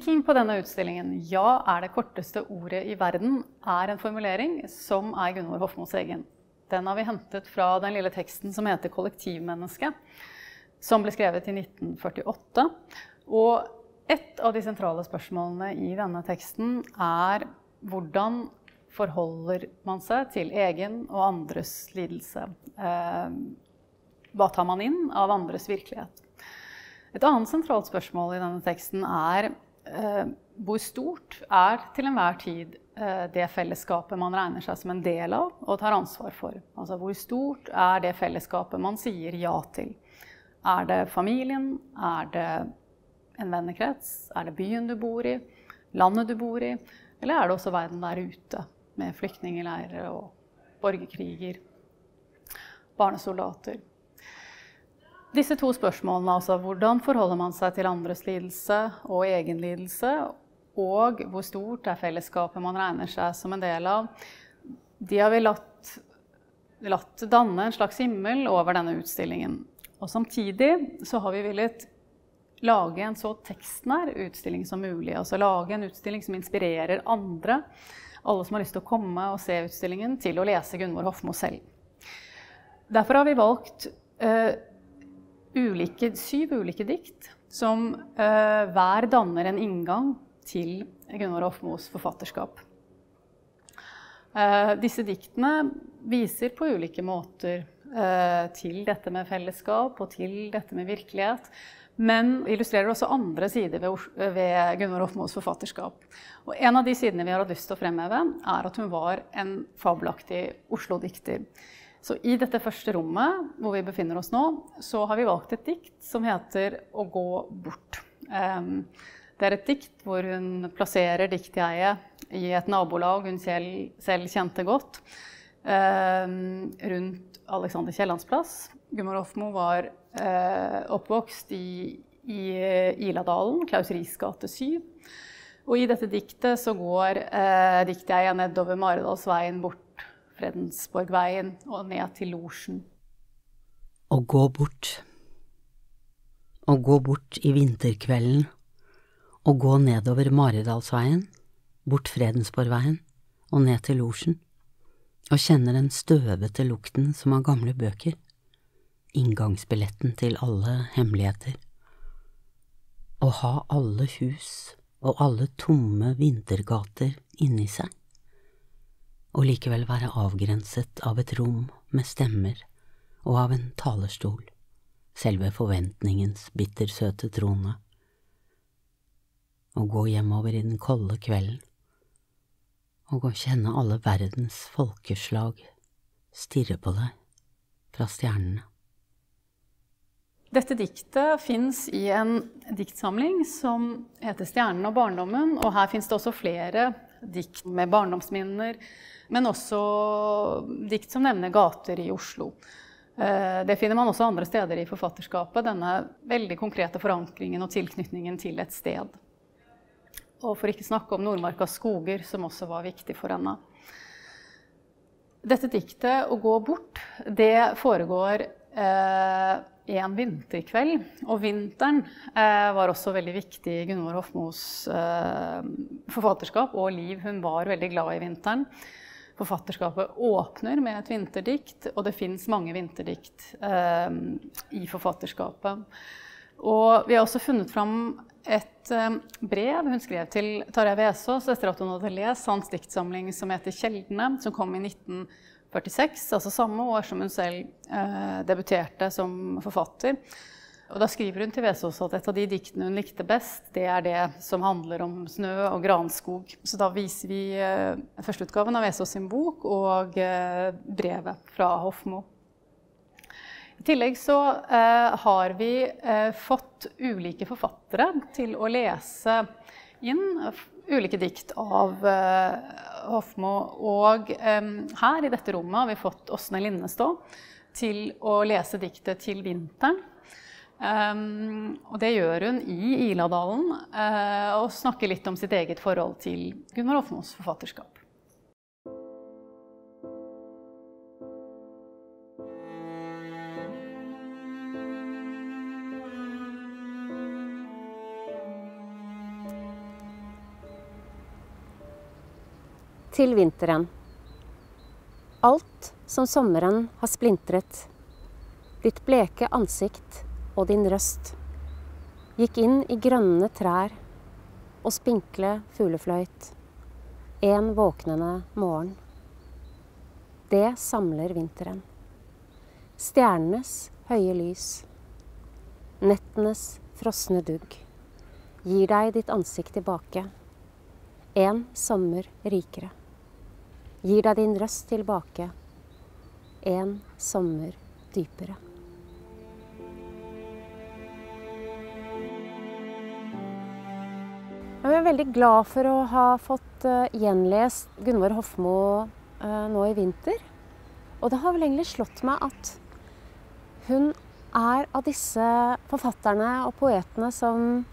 Tittelen på denne utstillingen, 'Ja er det korteste ordet i verden', er en formulering som er Gunvor Hofmos egen. Den har vi hentet fra den lille teksten som heter 'Kollektivmenneske', som ble skrevet i 1948. Og et av de sentrale spørsmålene i denne teksten er hvordan forholder man seg til egen og andres lidelse? Eh, hva tar man inn av andres virkelighet? Et annet sentralt spørsmål i denne teksten er hvor stort er til enhver tid eh, det fellesskapet man regner seg som en del av og tar ansvar for? Altså hvor stort er det fellesskapet man sier ja til? Er det familien? Er det en vennekrets? Er det byen du bor i? Landet du bor i? Eller er det også verden der ute, med flyktningleirer og borgerkriger, barnesoldater? Disse to spørsmålene, altså hvordan forholder man seg til andres lidelse og egen lidelse, og hvor stort er fellesskapet man regner seg som en del av, de har vi latt, latt danne en slags himmel over denne utstillingen. Og samtidig så har vi villet lage en så tekstnær utstilling som mulig. Altså lage en utstilling som inspirerer andre, alle som har lyst til å komme og se utstillingen, til å lese Gunvor Hofmo selv. Derfor har vi valgt uh, ulike, syv ulike dikt som uh, hver danner en inngang til Gunvor Hofmos forfatterskap. Uh, disse diktene viser på ulike måter til dette med fellesskap og til dette med virkelighet men illustrerer også andre sider ved, ved Gunvor Hofmos forfatterskap. Og en av de sidene vi har hatt lyst til å fremheve, er at hun var en fabelaktig Oslo-dikter. Så i dette første rommet hvor vi befinner oss nå, så har vi valgt et dikt som heter 'Å gå bort'. Det er et dikt hvor hun plasserer diktjeget i et nabolag hun selv, selv kjente godt, rundt Alexander Kiellands plass. Gunvor Hofmo var eh, oppvokst i, i Iladalen, Klaus Ries gate 7. Og i dette diktet så går eh, diktet nedover Maridalsveien, bort Fredensborgveien og ned til Losjen. Å gå bort. Å gå bort i vinterkvelden. Å gå nedover Maridalsveien, bort Fredensborgveien og ned til Losjen. Og kjenne den støvete lukten som av gamle bøker inngangsbilletten til alle hemmeligheter. Å ha alle hus og alle tomme vintergater inni seg, og likevel være avgrenset av et rom med stemmer og av en talerstol, selve forventningens bittersøte trone. Å gå hjemover i den kolde kvelden og å kjenne alle verdens folkeslag stirre på deg fra stjernene. Dette diktet fins i en diktsamling som heter 'Stjernen og barndommen'. Og her fins det også flere dikt med barndomsminner, men også dikt som nevner gater i Oslo. Eh, det finner man også andre steder i forfatterskapet, denne veldig konkrete forankringen og tilknytningen til et sted. Og for ikke snakke om Nordmarkas skoger, som også var viktig for henne. Dette diktet, 'Å gå bort', det foregår eh, en vinterkveld. Og vinteren eh, var også veldig viktig i Gunvor Hofmos eh, forfatterskap og liv. Hun var veldig glad i vinteren. Forfatterskapet åpner med et vinterdikt, og det fins mange vinterdikt eh, i forfatterskapet. Og vi har også funnet fram et eh, brev hun skrev til Tarjei Vesaas etter at hun hadde lest hans diktsamling som heter 'Kjeldene', som kom i 1946, altså samme år som hun selv eh, debuterte som forfatter. Og da skriver hun til Vesaas at et av de diktene hun likte best, det er det som handler om snø og granskog. Så da viser vi eh, førsteutgaven av Vesaas sin bok og eh, brevet fra Hofmo. I tillegg så eh, har vi eh, fått ulike forfattere til å lese inn ulike dikt av eh, Hofmo. Og um, her i dette rommet har vi fått Åsne Linnestå til å lese diktet 'Til vinteren'. Um, og det gjør hun i Iladalen, uh, og snakker litt om sitt eget forhold til Gunnar Hofmos forfatterskap. Til vinteren. Alt som sommeren har splintret, ditt bleke ansikt og din røst, gikk inn i grønne trær og spinkle fuglefløyt en våknende morgen. Det samler vinteren. Stjernenes høye lys, nettenes frosne dugg, gir deg ditt ansikt tilbake en sommer rikere. Gir deg din røst tilbake. En sommer dypere. Jeg er veldig glad for å ha fått uh, gjenlest Gunvor Hofmo uh, nå i vinter. Og det har vel egentlig slått meg at hun er av disse forfatterne og poetene som,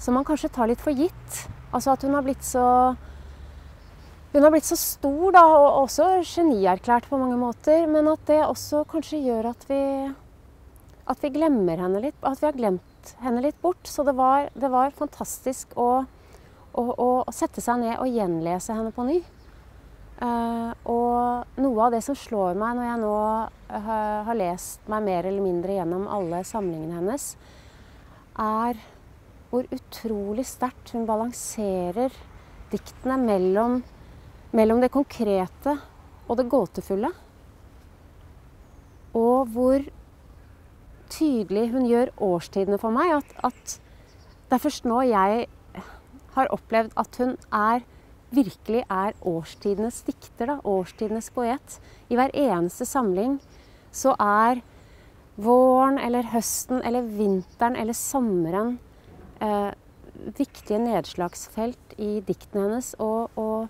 som man kanskje tar litt for gitt. Altså at hun har blitt så hun har blitt så stor, da, og også genierklært på mange måter. Men at det også kanskje gjør at vi, at vi glemmer henne litt. At vi har glemt henne litt bort. Så det var, det var fantastisk å, å, å, sette seg ned og gjenlese henne på ny. Uh, og noe av det som slår meg når jeg nå uh, har lest meg mer eller mindre gjennom alle samlingene hennes, er hvor utrolig sterkt hun balanserer diktene mellom, mellom, det konkrete og det gåtefulle. Og hvor tydelig hun gjør årstidene for meg. At, at det er først nå jeg har opplevd at hun er virkelig er årstidenes dikter, da, årstidenes poet. I hver eneste samling så er våren eller høsten eller vinteren eller sommeren eh, viktige nedslagsfelt i diktene hennes. Og, og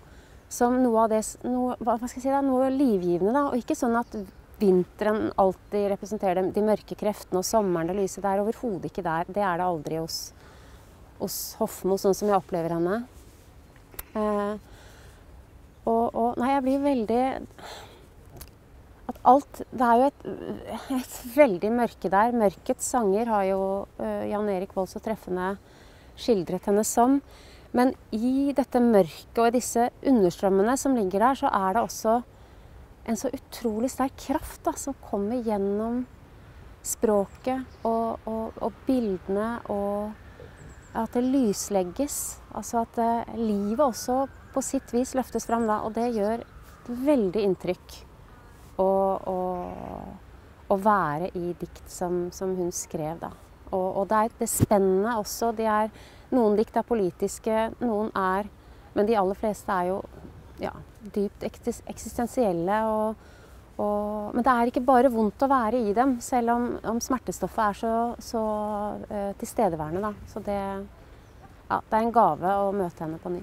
som noe av det noe, hva skal jeg si da, noe livgivende. Da. Og ikke sånn at vinteren alltid representerer de, de mørke kreftene, og sommeren det lyse. Det er overhodet ikke der. Det er det aldri hos, hos Hofmo, sånn som jeg opplever henne. Eh, og, og, Nei, jeg blir veldig at alt Det er jo et, et veldig mørke der. Mørkets sanger har jo uh, Jan Erik Vold så treffende skildret henne som. Men i dette mørket og i disse understrømmene som ligger der, så er det også en så utrolig sterk kraft da, som kommer gjennom språket og, og, og bildene, og at det lyslegges. Altså at uh, livet også på sitt vis løftes fram da, og det gjør veldig inntrykk å, å, være i dikt som, som, hun skrev, da. Og, og det er det spennende også. De er, noen dikt er politiske, noen er Men de aller fleste er jo ja, dypt eksistensielle. Og, og, men det er ikke bare vondt å være i dem, selv om, om smertestoffet er så, så uh, tilstedeværende. Da. Så det, ja, det er en gave å møte henne på ny.